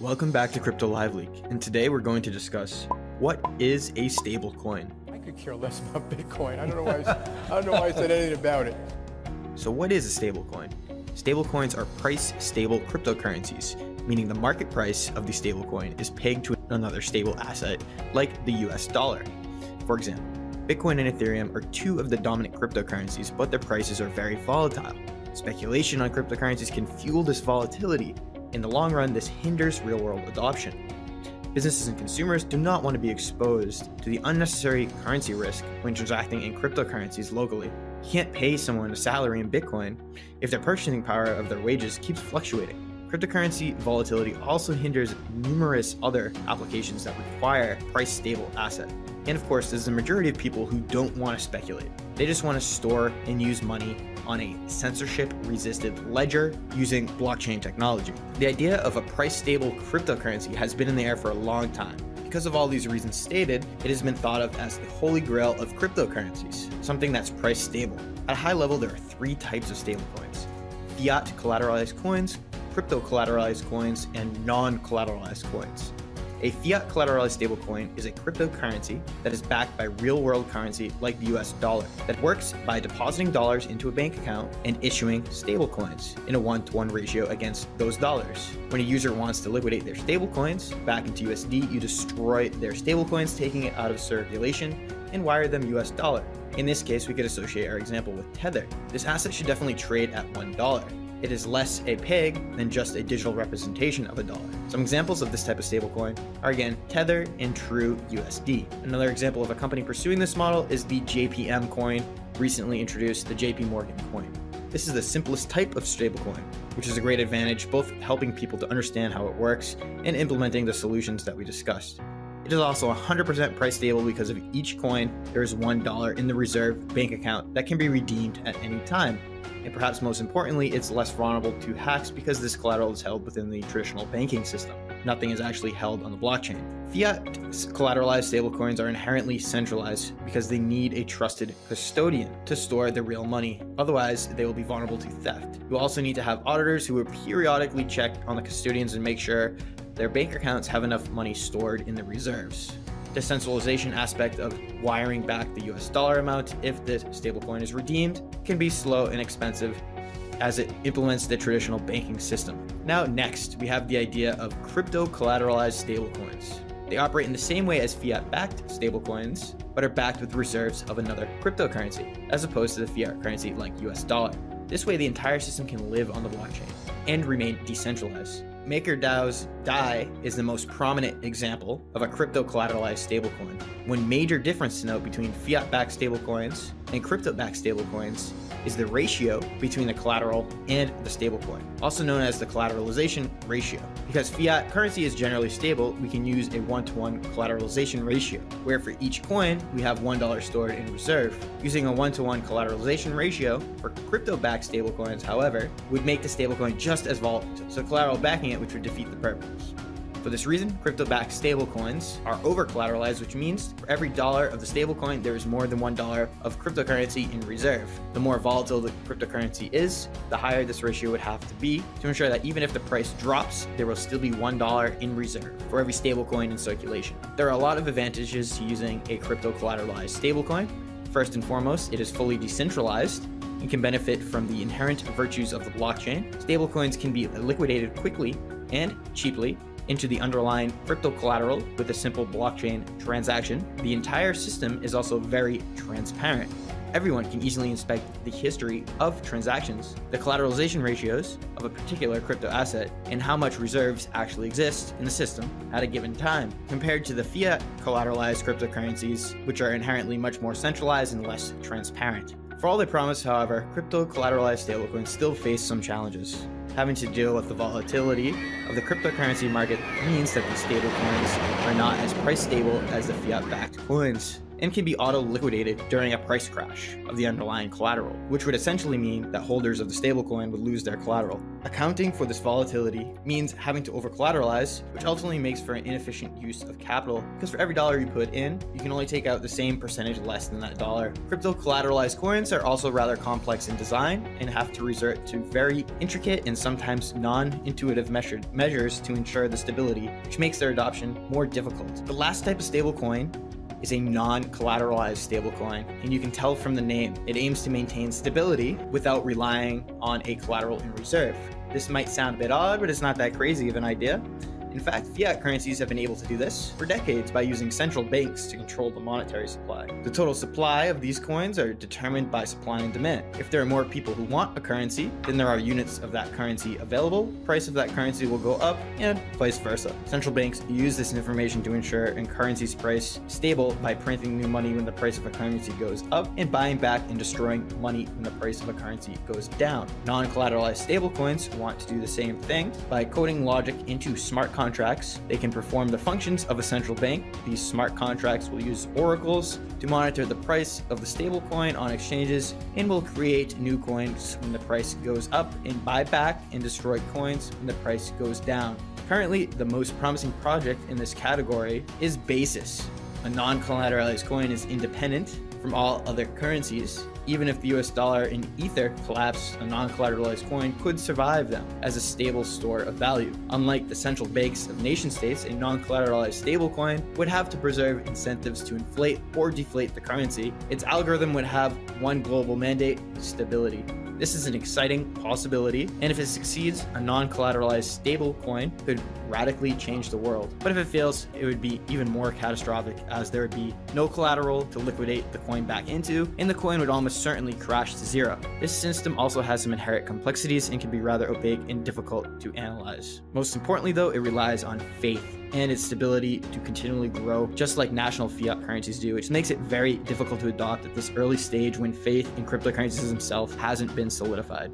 Welcome back to Crypto Live Leak, and today we're going to discuss what is a stablecoin. I could care less about Bitcoin. I don't know why I, I don't know why I said anything about it. So, what is a stablecoin? Stablecoins are price stable cryptocurrencies, meaning the market price of the stablecoin is pegged to another stable asset, like the US dollar. For example, Bitcoin and Ethereum are two of the dominant cryptocurrencies, but their prices are very volatile. Speculation on cryptocurrencies can fuel this volatility, in the long run, this hinders real world adoption. Businesses and consumers do not want to be exposed to the unnecessary currency risk when transacting in cryptocurrencies locally. You can't pay someone a salary in Bitcoin if their purchasing power of their wages keeps fluctuating. Cryptocurrency volatility also hinders numerous other applications that require price stable asset. And of course, there's the majority of people who don't want to speculate. They just want to store and use money on a censorship resistant ledger using blockchain technology. The idea of a price stable cryptocurrency has been in the air for a long time. Because of all these reasons stated, it has been thought of as the holy grail of cryptocurrencies, something that's price stable. At a high level, there are three types of stablecoins fiat collateralized coins, crypto collateralized coins, and non collateralized coins. A fiat collateralized stablecoin is a cryptocurrency that is backed by real world currency like the US dollar that works by depositing dollars into a bank account and issuing stablecoins in a one to one ratio against those dollars. When a user wants to liquidate their stablecoins back into USD, you destroy their stablecoins, taking it out of circulation and wire them US dollar. In this case, we could associate our example with Tether. This asset should definitely trade at $1 it is less a peg than just a digital representation of a dollar. Some examples of this type of stablecoin are again Tether and True USD. Another example of a company pursuing this model is the JPM coin, recently introduced the JP Morgan coin. This is the simplest type of stablecoin, which is a great advantage both helping people to understand how it works and implementing the solutions that we discussed. It is also 100% price stable because of each coin, there is $1 in the reserve bank account that can be redeemed at any time. And perhaps most importantly, it's less vulnerable to hacks because this collateral is held within the traditional banking system. Nothing is actually held on the blockchain. Fiat collateralized stablecoins are inherently centralized because they need a trusted custodian to store the real money. Otherwise, they will be vulnerable to theft. You also need to have auditors who will periodically check on the custodians and make sure their bank accounts have enough money stored in the reserves decentralization aspect of wiring back the US dollar amount if the stablecoin is redeemed can be slow and expensive as it implements the traditional banking system. Now, next, we have the idea of crypto collateralized stablecoins. They operate in the same way as fiat backed stablecoins, but are backed with reserves of another cryptocurrency, as opposed to the fiat currency like US dollar. This way, the entire system can live on the blockchain and remain decentralized. MakerDAO's DAI is the most prominent example of a crypto collateralized stablecoin. One major difference to note between fiat backed stablecoins and crypto backed stablecoins is the ratio between the collateral and the stablecoin, also known as the collateralization ratio. Because fiat currency is generally stable, we can use a one to one collateralization ratio, where for each coin, we have $1 stored in reserve. Using a one to one collateralization ratio for crypto backed stablecoins, however, would make the stablecoin just as volatile, so collateral backing it, which would defeat the purpose. For this reason, crypto-backed stablecoins are over-collateralized, which means for every dollar of the stablecoin, there is more than one dollar of cryptocurrency in reserve. The more volatile the cryptocurrency is, the higher this ratio would have to be to ensure that even if the price drops, there will still be one dollar in reserve for every stablecoin in circulation. There are a lot of advantages to using a crypto-collateralized stablecoin. First and foremost, it is fully decentralized, and can benefit from the inherent virtues of the blockchain. Stablecoins can be liquidated quickly and cheaply into the underlying crypto collateral with a simple blockchain transaction. The entire system is also very transparent. Everyone can easily inspect the history of transactions, the collateralization ratios of a particular crypto asset, and how much reserves actually exist in the system at a given time, compared to the fiat collateralized cryptocurrencies, which are inherently much more centralized and less transparent. For all they promise, however, crypto collateralized stablecoins still face some challenges having to deal with the volatility of the cryptocurrency market means that these stablecoins are not as price stable as the fiat backed coins. And can be auto liquidated during a price crash of the underlying collateral, which would essentially mean that holders of the stablecoin would lose their collateral. Accounting for this volatility means having to over collateralize, which ultimately makes for an inefficient use of capital because for every dollar you put in, you can only take out the same percentage less than that dollar. Crypto collateralized coins are also rather complex in design and have to resort to very intricate and sometimes non intuitive measures to ensure the stability, which makes their adoption more difficult. The last type of stablecoin is a non-collateralized stablecoin, and you can tell from the name, it aims to maintain stability without relying on a collateral in reserve. This might sound a bit odd, but it's not that crazy of an idea. In fact, fiat currencies have been able to do this for decades by using central banks to control the monetary supply. The total supply of these coins are determined by supply and demand. If there are more people who want a currency, then there are units of that currency available, price of that currency will go up, and vice versa. Central banks use this information to ensure a currency's price stable by printing new money when the price of a currency goes up and buying back and destroying money when the price of a currency goes down. Non-collateralized stablecoins want to do the same thing by coding logic into smart contracts contracts. They can perform the functions of a central bank. These smart contracts will use oracles to monitor the price of the stablecoin on exchanges and will create new coins when the price goes up and buy back and destroy coins when the price goes down. Currently, the most promising project in this category is Basis. A non collateralized coin is independent from all other currencies even if the US dollar and Ether collapse, a non collateralized coin could survive them as a stable store of value. Unlike the central banks of nation states, a non collateralized stablecoin would have to preserve incentives to inflate or deflate the currency. Its algorithm would have one global mandate stability. This is an exciting possibility, and if it succeeds, a non collateralized stablecoin could radically change the world. But if it fails, it would be even more catastrophic as there would be no collateral to liquidate the coin back into, and the coin would almost certainly crash to zero. This system also has some inherent complexities and can be rather opaque and difficult to analyze. Most importantly, though, it relies on faith and its stability to continually grow, just like national fiat currencies do, which makes it very difficult to adopt at this early stage when faith in cryptocurrencies themselves hasn't been solidified.